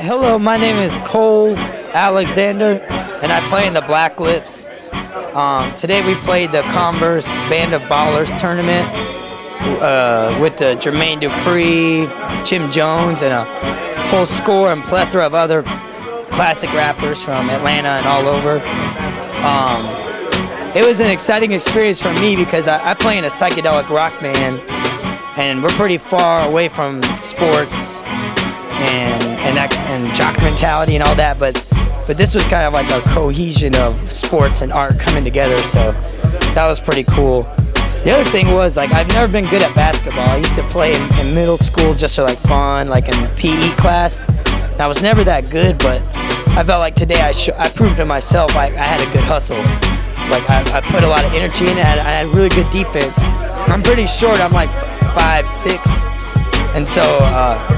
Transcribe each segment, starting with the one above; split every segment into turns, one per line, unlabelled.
Hello, my name is Cole Alexander, and I play in the Black Lips. Um, today we played the Converse Band of Ballers tournament uh, with the Jermaine Dupri, Jim Jones, and a whole score and plethora of other classic rappers from Atlanta and all over. Um, it was an exciting experience for me because I, I play in a psychedelic rock band, and we're pretty far away from sports and and jock mentality and all that, but but this was kind of like a cohesion of sports and art coming together. So that was pretty cool. The other thing was like I've never been good at basketball. I used to play in, in middle school just for like fun, like in PE class. And I was never that good, but I felt like today I I proved to myself I, I had a good hustle. Like I, I, put a lot of energy in it. I had, I had really good defense. I'm pretty short. I'm like five six, and so. Uh,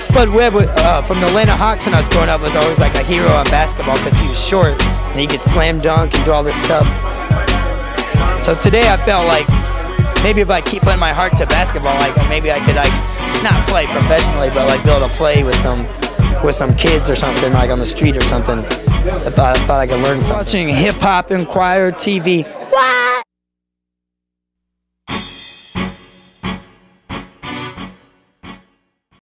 Spud Webb uh, from the Atlanta Hawks when I was growing up was always like a hero on basketball because he was short and he could slam dunk and do all this stuff. So today I felt like maybe if I keep putting my heart to basketball, like maybe I could like not play professionally, but like be able to play with some with some kids or something like on the street or something. I thought I thought I could learn something. Watching Hip Hop Enquirer TV